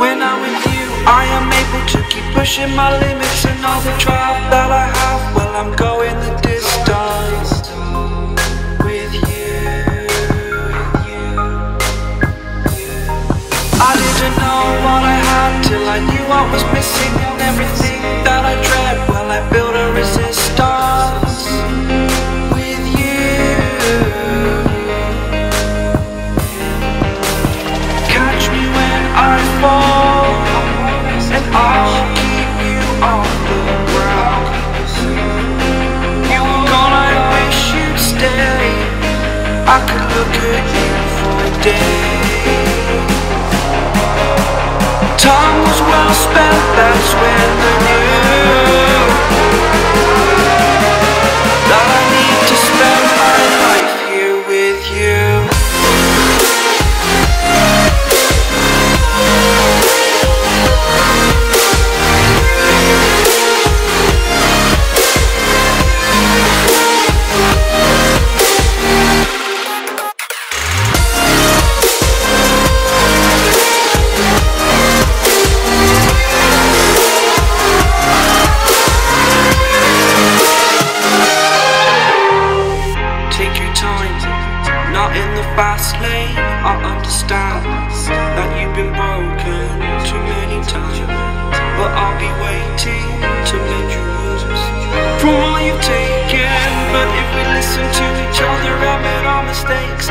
when I'm with you. I am able to keep pushing my limits And all the drive that I have Well, I'm going the distance With you. I didn't know what I had Till I knew I was missing and everything I could look at you for a day. Time was well spent, not in the fast lane. I understand that you've been broken too many times But I'll be waiting to mend your wounds From all you've taken. But if we listen to each other and made our mistakes